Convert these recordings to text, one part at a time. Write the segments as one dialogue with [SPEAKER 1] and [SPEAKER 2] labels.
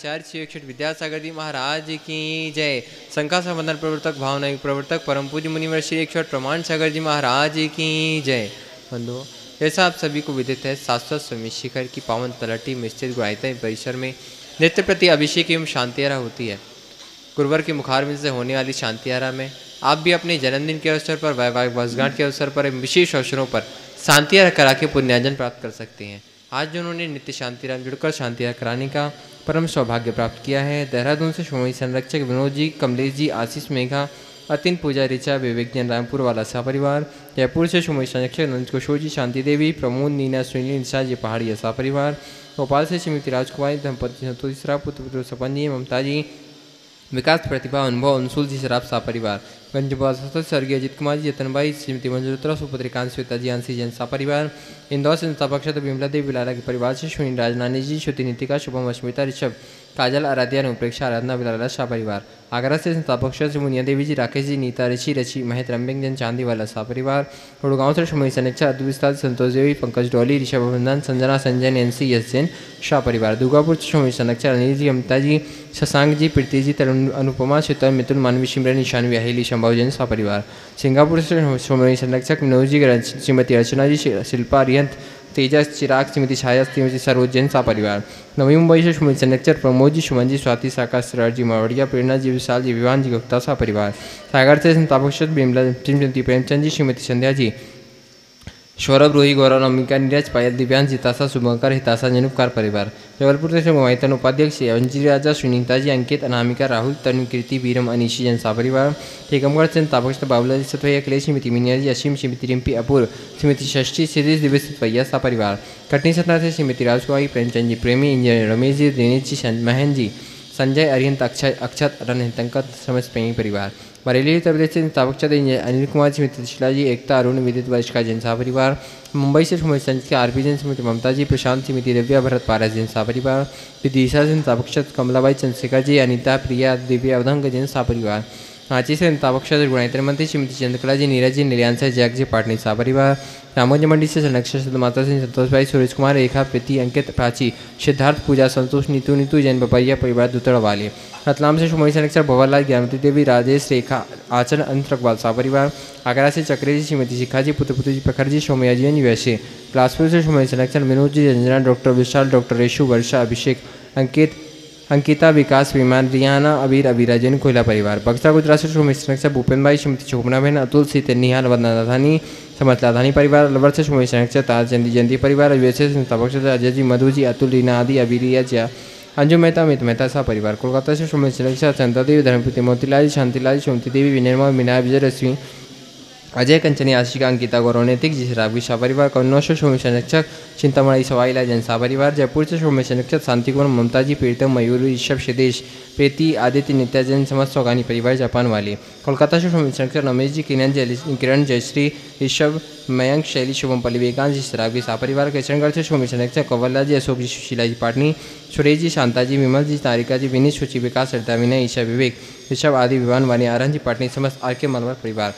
[SPEAKER 1] आचार्य श्री विद्यासागर जी महाराज की जय। शंका संबंधन प्रवर्तक भावना प्रवर्तक, परम पूज्य मुनिवर श्री अक्षर प्रमाण सागर जी महाराज की जय। बंधु जैसा आप सभी को विदित है, शाश्वत स्वामी शिखर की पावन तलटी में स्थित गुणायता परिसर में नित्य प्रति अभिषेक एवं शांतियारा होती है। गुरुवर के मुखारविंद से होने वाली शांतियारा में आप भी अपने जन्मदिन के अवसर पर, वैवाहिक वर्षगांठ के अवसर पर विशेष अवसरों पर शांतियारा करा के पुण्यार्जन प्राप्त कर सकते हैं। आज उन्होंने नित्य शांतिराम जुड़कर शांतियारा कराने का परम सौभाग्य प्राप्त किया है, देहरादून से श्रोमणी संरक्षक विनोद जी, कमलेश जी, आशीष मेघा, अतिन पूजा ऋचा विवेक जैन रामपुर वाला सा परिवार, जयपुर से श्रोमणी संरक्षक नंद किशोर जी, शांति देवी, प्रमोद, नीना, सुनील, निशा जी, पहाड़ी सा परिवार, भोपाल से श्रीमती राजकुमारी दंपति संतोष पुत्र पुत्र सपन जी, ममता जी, विकास प्रतिभा, अनुभव, अंशुल जी शराब सा परिवार। गंजबाज स्वर्गीय अजित कुमार जी जतनबाई श्रीमती मंजूत्रा सुपुत्रिकांत श्वेता जी आंसी जैन सा परिवार इंदौर से संस्थापक विमला देवी विलाला के परिवार से सुनील राजनानी जी श्रुति नीतिका शुभम अश्मिता ऋषभ काजल आराध्या अनुप्रेक्षा आराधना विलाला शाह परिवार आगरा से संस्थापक श्री मुनिया देवी जी राकेश जी नीता ऋषि रचि महेत रंबिंग जन चांदी वाला सा परिवार गुड़गांव से श्रमणी सनेक्षा अद्विस्तार संतोष देवी पंकज डोली ऋषभ अभिनंदन संजना संजय एनसी यस जैन शाह परिवार दुर्गापुर से श्रमणी सनक्षा अनिल जी अमिता जी शशांक जी प्रीति जी तरुण अनुपमा शीतल मिथुन मानवी शिमरन ईशान व्याहेली जैन सपरिवार सिंगापुर से श्रमणी संरक्षक मनोज जी श्रीमती अर्चना जी शिल्पा रिहंत तेजस चिराग श्रीमती छाया श्रीमती सरोज जैन सा परिवार नवी मुंबई से श्रीमती संरक्षक प्रमोद जी सुमन जी स्वाति साका सरार मवड़िया प्रेरणा जी विशाल जी विवान जी गुप्ता सा परिवार सागर से संतापक्षत बिमला श्रीमती प्रेमचंद जी श्रीमती संध्या जी सौरभ गौरव अम्बिका नीरज पायल दिव्यांश जितासा शुभंकर हितासा जनुपकार परिवार जबलपुर से मोहितन उपाध्यक्ष अंजलि राजा सुनीता जी अंकित अनामिका राहुल तनु कीर्ति वीरम अनिशी जनसा परिवार टीकमगढ़ से तापक्ष बाबुला जी सतवैया अखिलेश श्रीमती मीनिया जी असीम श्रीमती रिम्पी अपूर श्रीमती षष्ठी सिद्धेश दिव्य सतवैया सा परिवार कटनी सतना से श्रीमती राजकुमारी प्रेमचंद जी प्रेमी इंजीनियर रमेश जी दिनेश जी महन जी संजय अरियंत अक्षय अक्षत समस्त प्रेमी परिवार बरेली प्रदेश से ताबकचंद अनिल कुमार स्मृति शिला जी एकता अरुण विदित वरिष्ठ का जनसा परिवार मुंबई से संज के आरपी जैन स्मृति ममता जी प्रशांत स्मृति दिव्या भरत पारस जनसा परिवार विदिशा से ताबकचंद कमलाबाई चंद्रशेखर जी अनिता प्रिया दिव्या अवधंग जनसा परिवार रांची से ताबक्षर गुणायत्र मंत्री श्रीमती चंद्रकला जी नीरज जी निर्यांश जैक जी पाटनी सा परिवार रामोज मंडी से संरक्षण माता सिंह, संतोष भाई, सुरेश कुमार, रेखा, प्रीति, अंकित, प्राची, सिद्धार्थ, पूजा, संतोष, नीतू नीतू, जैन बपैया परिवार, दुतड़, वाले। रतलाम से सुमरी संरक्षक भवरलाल ज्ञानवती देवी, राजेश, रेखा, आचरण अंतरकवाल सा परिवार आगरा से चक्रे जी श्रीमती शिखा जी पुत्र पुत्र जी प्रखर जी सोमया जी वैसे बिलासपुर से सुमरी संरक्षण विनोद जी रंजना डॉक्टर विशाल, डॉक्टर रेशु, वर्षा, अभिषेक, अंकित अंकिता, विकास, विमान, रियाना, अबीर, अबीराजन, कोयला परिवार। बक्सा, गुजरात से संरक्षक भूपेन भाई, श्रीमती शोभना बहन, अतुल, सीते, निहाल वंदनाधानी समत लाधानी परिवार, अलवर से सुमेश संरक्षक ताज जयंती जयंती परिवार यूएसए संस्थापक अजय जी, मधु जी, अतुल, रीना आदि अबीरिया जिया अंजु मेहता, अमित मेहता सा परिवार। कोलकाता से संरक्षक चंदा देवी धर्मपति, मोतीलाल, शांतिलाल, सोमती देवी विनिर्मा विनायक विजय रश्मि अजय कंचनी, आशिका अंकिता गौरव नैतिक जी राघवी शाह परिवार कन्नौज से सोमेश संरक्षक चिंतामणि सवाईला जनसा परिवार, जयपुर से सोमेश संरक्षक शांतिकुमार ममता जी प्रीतम, मयूर, ऋषभ सिदेश प्रीति, आदित्य नित्या जैन समस्त सौगानी परिवार, जापान वाले। कोलकाता से सोमेश संरक्षक रमेश जी, किरण किरण जयश्री, ऋषभ, मयंक, शैली, शुभम पल्ली विवेकांत जी राघवी शाह परिवार, किशनगढ़ से सोमेश संरक्षक कंवरलाल जी, अशोक जी, सुशीला जी, पाटनी, सुरेश जी, शांता जी, विमल जी, तारिका जी, विनीत सुचि, विकास सरिता विनय, ईशा विवेक, ऋषभ आदि विमान वाणी आरन जी, पाटनी समस्त आर के मलवर परिवार।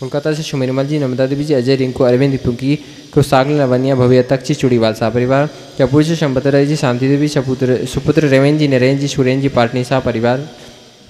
[SPEAKER 1] कोलकाता से सुमेरमल जी नमिता देवी जी, अजय रिंकू, अरविंद पुकी कुसागल लवनिया, भव्य तक्षी चूड़ीवाल सा परिवार जयपुर से शंपत राय जी शांति देवी सपुत्र सुपुत्र रेवेन जी नरेंद्र जी, सुरेन जी पाटनी सा परिवार,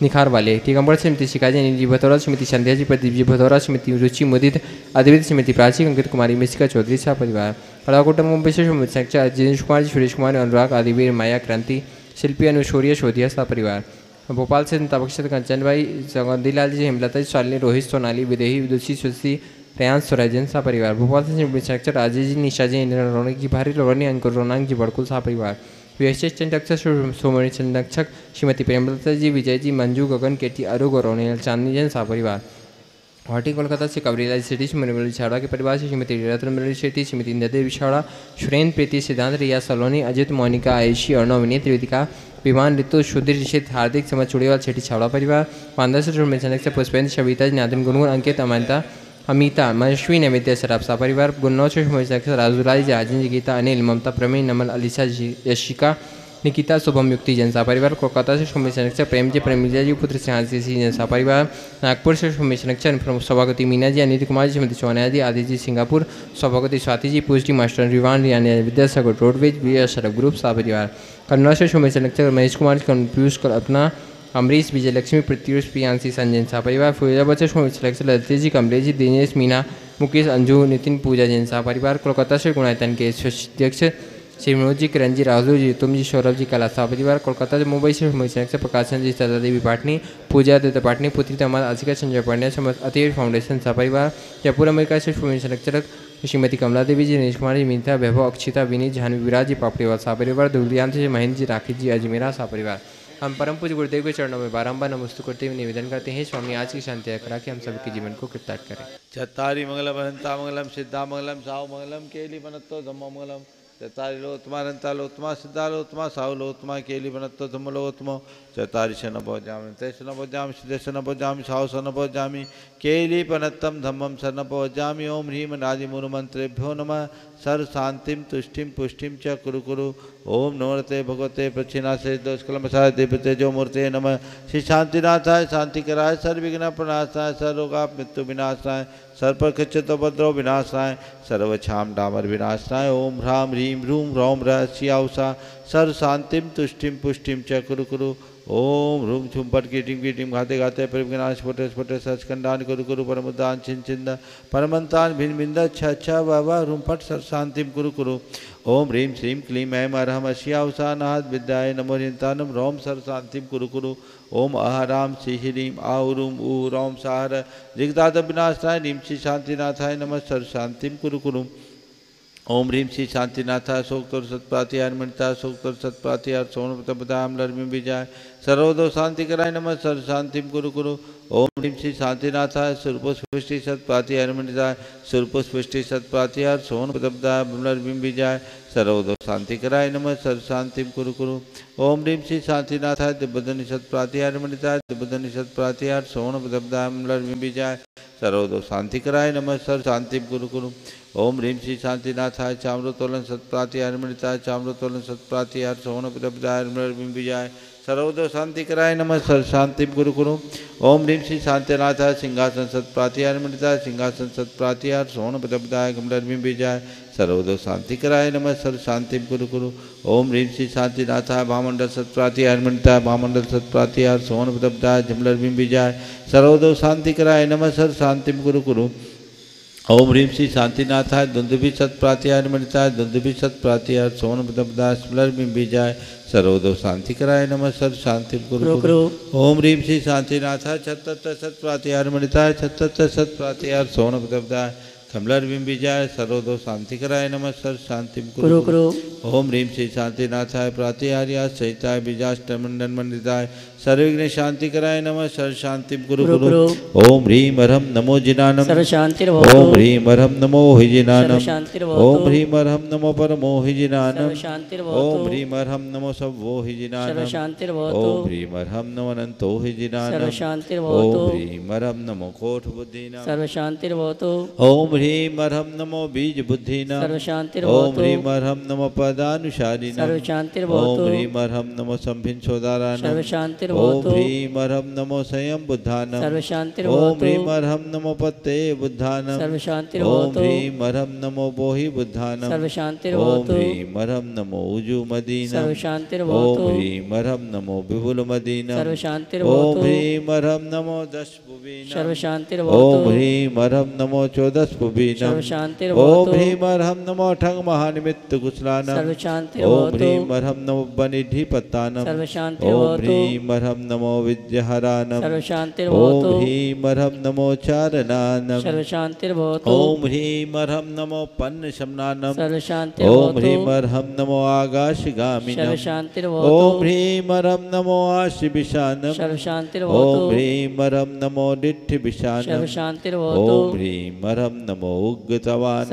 [SPEAKER 1] निखार वाले टीकमगढ़ श्रीमती शिखा जी भथौरा, श्रीमती संध्या जी, प्रदीप जी भथौरा, श्रीमती रुचि मुदित, अद्वित, श्रीमती प्राची, अंकित कुमारी मिश्रिका चौधरी सा परिवार कड़ाकोटा मुंबई से श्रीमती संख्या कुमार जी, सुरेश कुमार, अनुराग, आदिवीर, माया क्रांति, शिल्पी अनुशौर्य, शोधिया सा परिवार। भोपाल से तबक्षत कंचन भाई, जगंदीलाल जी, हेमलता जी, शालिनी, रोहित, सोनाली, विदेही, विदुषी सुशी रेयांश स्वराजन सा परिवार। भोपाल से विचाक्षर राजेश जी, निशा जी, इंद्र रौनक जी भारी लोरनी अंकुर रोनांग जी, बड़कुल सा परिवार। विशेष चंदक्षक सोमणी चंदक्षक श्रीमती प्रेमलता जी, विजय जी, मंजू गगन, केटी अरुग और चांदनी जैन सा परिवार। गुवाहाटी कोलकाता से शेट्टी, श्रीमती मुरली छाड़ा के परिवार से श्रीमती रत्न मुरली शेट्टी, श्रीमती इंद्रदेव छाड़ा सुरेंद्र प्रीति सिद्धांत, रिया सलोनी, अजित मोनिका, आयुषी अर्णव विनीत रितिका विमान ऋतु शुद्ध ऋषित हार्दिक समझ चुड़ीवाल, शेट्टी छावड़ा परिवार पांदा से से पुष्पेंद्र, शविता नादिन गुनगुन अंकित अमंता अमिता मनश्वी नैवेद्य सराब सा परिवार, गुन्नौ से राजूलाई जहाजिन गीता अनिल, ममता, प्रवीण नमल अलीसा यशिका, निकिता, शुभम, युक्ति जनसा परिवार, कोलकाता से सुमित संरक्षक प्रेम जी प्रेमिजा जी, पुत्र, सिंहासी जनसा परिवार, नागपुर से सुमित संरक्षक सभापति, मीना जी, अनिल कुमार जी, श्रीमती सोनिया जी, आदि जी, सिंगापुर, सभापति, Swati ji ji, master, Rivaan, Riyani, Vidyasagar, roadways B S group, सा परिवार। से सोमेश नक्षत्र महेश कुमार पीयूष कल्पना अमरीश विजय लक्ष्मी प्रत्युष प्रियांशी संजय शाह परिवार फिरोजाबाद से सोमेश नक्षत्र ललित जी, कमलेश जी, दिनेश मीना, मुकेश अंजू, नितिन पूजा जैन शाह परिवार, कोलकाता से गुणायतन के अध्यक्ष श्री मनोज जी किरण जी राहुल जी तुम जी, सौरभ जी, कला शाह परिवार, कोलकाता से मुंबई से से प्रकाशन जी, सदा देवी पाटनी, पूजा दत्त पाटनी, पुत्री तमाल आशिका, संजय पांड्या अतिर फाउंडेशन शाह परिवार, जयपुर अमेरिका से संरक्षक श्रीमती कमला देवी जी नीश कुमार मीता वैभव, अक्षिता, विनीत, जानवी, विराज जी पापड़ीवाल शाह परिवार दुर्दियांत जी, महेंद्र जी, राखी जी, अजमेरा शाह परिवार हम परम पूज गुरुदेव के चरणों में बारंबार नमस्तु करते हुए निवेदन करते हैं, स्वामी, आज की शांति करा के हम सबके जीवन को कृतार्थ करें।
[SPEAKER 2] चतारी मंगलम, अनंता मंगलम, सिद्धा मंगलम साव मंगलम, केली बनत्तो धम्म मंगलम। चतारिलोत्तमानन्तालोत्तमा सिद्धालोत्तमा साहुलोत्तमा केलिवनत्तो धम्मलोत्तमो चतारि शन भोजामि ते शन भोजामि सिद्धे शन भोजामि साहु शन भोजामि केलीपनत्तं धम्मं शन भोजामि, ओम ह्रीं नादिमुरुमन्त्रेभ्यो नमः, सर्व शांतिम तुष्टिम पुष्टिम च कुरु कुरु, ओम नमते भगवते प्रच्छिनाशे दोषकलमसाय देवते जो मूर्ते नम, श्री शांतिनाथाय शांति कराय सर्विघ्न प्रणाशाय सर्वरोगा मृत्यु विनाशाय सर्वक्षाम डामर विनाशाय, ओम ह्राम ह्रीम ह्रूम रौम रहस्याउषा सर्व शांतिम तुष्टिम पुष्टिम च कुरु कुरु ओम रूम छुम पट की की टीम घाते घाते पर विनाश स्फुटे स्फुटे सचखंडान कुरु कुरु परमुदान छिन छिंद परमंतान भिन्न बिंद अच्छा अच्छा बाबा रूम पट सर शांतिम कुरु कुरु। ओम ह्रीम श्रीम क्लीम ऐम अरहम अशियावसानाथ विद्याय नमो चिंतानम रोम सर शांतिम कुरु कुरु। ओम अहराम श्री ह्रीम आहुरूम ऊ रोम साहर। दिग्दाद विनाशाय नीम श्री शांतिनाथाय नमः सर शांतिम कुरु कुरु। ओम ह्रीम श्री शांतिनाथा सोक्तोर सत्प्रातिहार मणिता सोक्तोर सत्प्रातिहार सोनपतपदाम लर्मी विजय। सर्वदो शांति कराय नम सर शांति गुरु कुरु। ओम ह्रीम श्री शांतिनाथाय सुरपुष्टि सत्प्रातिहार मणिता सुरपुष्टि सत्प्रातिहार सोनपतपदाय लर्मी विजय। सर्वदो शांति कराय नम सर शांति गुरु कुरु। ओम ह्रीम श्री शांतिनाथाय दिव्यधनि सत्प्रातिहार मणिता दिव्यधनि सत्प्रातिहार सोनपतपदाय लर्मी विजय। सर्वदो शांति कराय नम सर शांति गुरु कुरु। ओम ह्रीम श्री शांतिनाथाय चाम्रतोलन सत्प्राति हरमणिताय चाम्रतोलन सत्प्राति हर सोन विजय सर्वोदय शांति कराय नमः सर शांति गुरु गुरु ओम ह्रीम श्री शांतिनाथाय सिंहासन सत्प्राति हरमणिताय सिंहासन सत्प्राति हर सोन प्रदाय गमलर्मी विजय सर्वोदय शांति कराय नमः सर शांति गुरु गुरु ओम ह्रीम श्री शांतिनाथाय भामंडल सत्प्राति हरमणिताय भामंडल सत्प्राति हर सोन प्रदाय जमलर्मी विजय सर्वोदय शांति कराय नमः सर शांति गुरु गुरु ओम ह्रीम श्री शांतिनाथाय दुंदुभि सत्प्रात्याय मणिताय दुंदुभि सत्प्रात्याय सोन बदमदास बीजाय सरोदो शांति कराय नमः सर शांति गुरु ओम ह्रीम श्री शांतिनाथाय छत्तर सत्प्रात्याय मणिताय छत्तर सत्प्रात्याय सोन बदमदाय कमलर विजाय सर्वोदो शांति कराय नमः सर्व शांति गुरु गुरु ओम ह्रीम श्री शांतिनाथाय प्रातिहार्या सहिताय बीजाष्टमंडन मंडिताय सर्वघ्न शांति कराय नमः सर्व शांति गुरु गुरु ओम ह्रीम अरहम नमो जिनानम सर्व शांति ओम ह्रीम अरहम नमो हि जिनानम ओम ह्रीम अरहम नमो परमो हि जिनानम ओम ह्रीम अरहम नमो सबो हि जिनानम ओम ह्रीम अरहम नमो अनंतो हि जिनानम ओम ह्रीम अरहम नमो कोठ बुद्धिना सर्व शांति ओम ह्रीम अरहम नमो बीज बुद्धिना शांति ओम ह्रीम अरहम नमो पदानुसारिना ओम ह्रीम अरहम नमो संभिन सर्व शांति ओम ह्रीम अरहम नमो स्वयं बुद्धानम सर्व शांति ओम ह्रीम अरहम नमो पत्ते बुद्धानम सर्व शांति ओम ह्रीम अरहम नमो बोहि बुद्धानम सर्व शांति ओम ह्रीम अरहम नमो उजु मदीना शांति ओम ह्रीम अरहम नमो विपुल मदीना शांति ओम ह्रीम अरहम नमो दश पुबीना सर्व शांति ओम ह्रीम अरहम नमो चौदस पुबीना शांति ओम ह्रीम अरहम नमो ठंग महानिमित्त कुशलाना सर्व शांति ओम ह्रीम अरहम नमो बनिधि पत्तानम ओम ह्रीम मरहम नमो विद्यहरानम। ओम ह्रीमर्हम नमो चारनानम सर्वशांतिर्भवतु ओम ह्रीमर्हम नमो पन्न शमनानम ओम ह्रीमर्हम नमो आकाशगामिनम। सर्वशांतिर्भवतु ओम ह्रीमर्हम नमो आशिबिशानम ओम ह्रीमर्हम नमो डिठ्ठ विशानम ओम ह्रीमर्हम नमो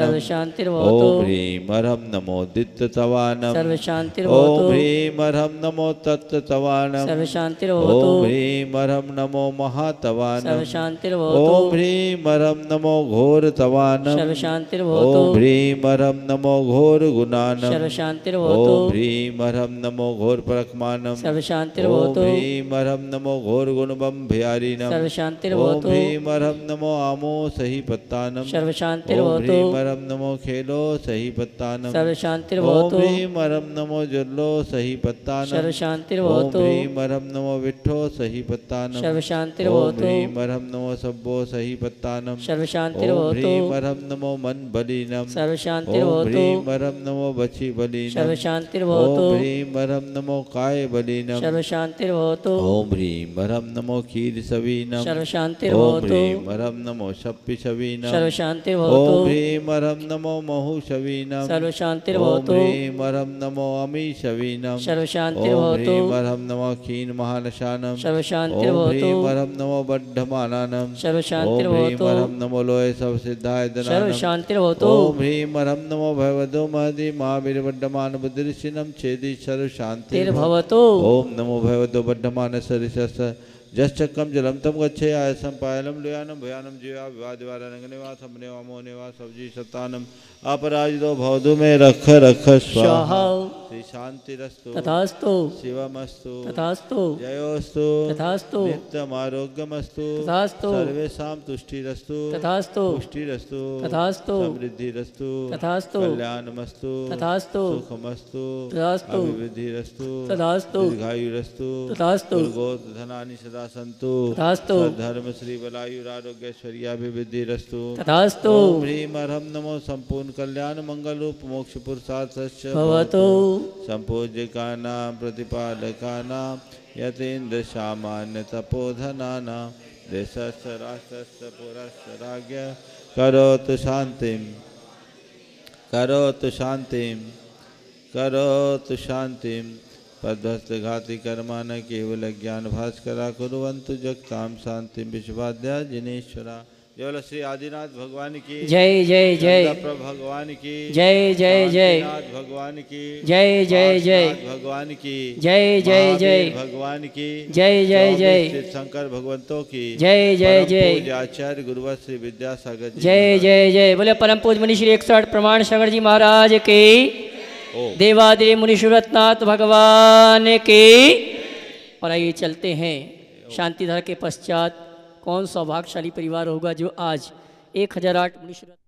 [SPEAKER 2] सर्वशांतिर्भवतु। ओम ह्रीमर्हम नमो दित्ततवानम। सर्वशांतिर्भवतु। ओम ह्रीमर्हम नमो तत्तवानम सर्वशांति ओम ह्रीं मरम नमो महातवान ओम ह्रीं मरम नमो घोर तवान सर्व शांतिर्भवतु ओम ह्रीं मरम नमो घोर गुणान ओम ह्रीं मरम नमो घोर परकमानम ओम ह्रीं मरम नमो घोर गुणबम भयारीनम सर्व शांतिर्भवतु ओम ह्रीं मरम नमो आमो सही पत्तानम सर्व मरम नमो खेलो सही पत्तानम ओम
[SPEAKER 3] सर्वशांतिर्भवतु
[SPEAKER 2] ह्रीं मरम नमो जुल्लो सही पत्तानम ओम
[SPEAKER 3] सर्वशांतिर्भवतु
[SPEAKER 2] ह्रीं मरम नमो विठ्ठो सही पत्तानम ओम
[SPEAKER 3] सर्वशांतिर्भवतु
[SPEAKER 2] ह्रीं मरम नमो सब्बो सही पत्तानम ओम
[SPEAKER 3] सर्वशांतिर्भवतु
[SPEAKER 2] ह्रीं मरम नमो मन बलिनम ओम
[SPEAKER 3] सर्वशांतिर्भवतु
[SPEAKER 2] ह्रीं मरम नमो बची बलिनम
[SPEAKER 3] सर्वशांतिर्भवतु
[SPEAKER 2] ओम मरम नमो काय बलिनम
[SPEAKER 3] सर्वशांतिर्भवतु
[SPEAKER 2] ओम ह्रीं मरम नमो क्षीर सवीनम ओम
[SPEAKER 3] सर्वशांतिर्भवतु
[SPEAKER 2] ह्रीं मरम नमो शप्पि सवीनम ओम
[SPEAKER 3] सर्वशांतिर्भवतु
[SPEAKER 2] ह्रीं नमो महु सवीनम ओम
[SPEAKER 3] सर्वशांतिर्भवतु
[SPEAKER 2] ह्रीं नमो अमी सवीनम ओम
[SPEAKER 3] सर्वशांतिर्भवतु
[SPEAKER 2] ह्रीं नमो क्षीण महानशानम। ओम
[SPEAKER 3] सर्वशांतिर्भवतु
[SPEAKER 2] ह्रीं नमो बद्धमानानम। ओम ह्रीं
[SPEAKER 3] सर्वशांतिर्भवतु
[SPEAKER 2] नमो लोय सब सिद्धाय दनानम
[SPEAKER 3] सर्वशांतिर्भवतु।
[SPEAKER 2] ओम ह्रीं मरम नमो भगवतो महदि महावीरवड्डमान बुद्धिर्षिनम छेदि सर्व
[SPEAKER 3] तिर्भवतु
[SPEAKER 2] ओम नमो भगवतो बड्डमान सरिसस जश्चक्रम जलम तम गच्छे आयसम पायलम लुयानम भयानम जीवा विवादिवारंगनेवा सबनेवा मोनेवा सब्ज़ी सतानम अपराजितो भवदु में रख रख स्वाहा। श्री शांति रस्तु
[SPEAKER 3] तथास्तु।
[SPEAKER 2] शिवमस्तु।
[SPEAKER 3] तथास्तु।
[SPEAKER 2] जयोस्तु।
[SPEAKER 3] तथास्तु।
[SPEAKER 2] नित्यम आरोग्यमस्तु
[SPEAKER 3] तथास्तु।
[SPEAKER 2] सर्वेषां तुष्टिरस्तु।
[SPEAKER 3] तथास्तु।
[SPEAKER 2] पुष्टिरस्तु
[SPEAKER 3] तथास्तु।
[SPEAKER 2] समृद्धिरस्तु।
[SPEAKER 3] तथास्तु।
[SPEAKER 2] कल्याणमस्तु।
[SPEAKER 3] तथास्तु।
[SPEAKER 2] सुखमस्तु।
[SPEAKER 3] तथास्तु।
[SPEAKER 2] अभिवृद्धिरस्तु।
[SPEAKER 3] तथास्तु।
[SPEAKER 2] दीर्घायुरस्तु।
[SPEAKER 3] तथास्तु।
[SPEAKER 2] दुर्गोत धनानि सदा सन्तु
[SPEAKER 3] तथास्तु
[SPEAKER 2] धर्म श्री बलायुरारोग्यश्वर्याभिवृद्धिरस्तु
[SPEAKER 3] तथास्तु
[SPEAKER 2] ओम ह्रीं अर्हं नमो संपूर्ण कल्याण मंगल रूप मोक्ष पुरुषार्थस्य
[SPEAKER 3] भवतु।
[SPEAKER 2] संपूज्यकानां प्रतिपादकानां यतीन्द्र सामान्य तपोधनानां देशस्य राष्ट्रस्य पुरस्य राज्ञ करोतु शान्तिं। करोतु शान्तिं। करोतु शान्तिं। पद्भस्तघाति कर्मा न केवल ज्ञान भास्करा कुर्वन्तु जगतां शान्तिं विश्वाद्या जिनेश्वरा। केवल श्री आदिनाथ भगवान की।
[SPEAKER 3] जय जय जय।
[SPEAKER 2] भगवान की।
[SPEAKER 3] जय जय जय।
[SPEAKER 2] भगवान की।
[SPEAKER 3] जय जय जय।
[SPEAKER 2] भगवान की।
[SPEAKER 3] जय जय जय।
[SPEAKER 2] भगवान की।
[SPEAKER 3] जय जय जय।
[SPEAKER 2] शंकर भगवंतों की।
[SPEAKER 3] जय जय जय।
[SPEAKER 2] आचार्य गुरुवर श्री विद्यासागर
[SPEAKER 3] जय जय जय। बोले परम पूज मुनि श्री इकसठ प्रमाण शंकर जी महाराज के।
[SPEAKER 2] ओ
[SPEAKER 3] देवादेव मुनि शिवरत्नाथ भगवान के। और आइए चलते हैं। शांतिधार के पश्चात कौन सौभाग्यशाली परिवार होगा जो आज एक हज़ार आठ मुनि शिवरत्न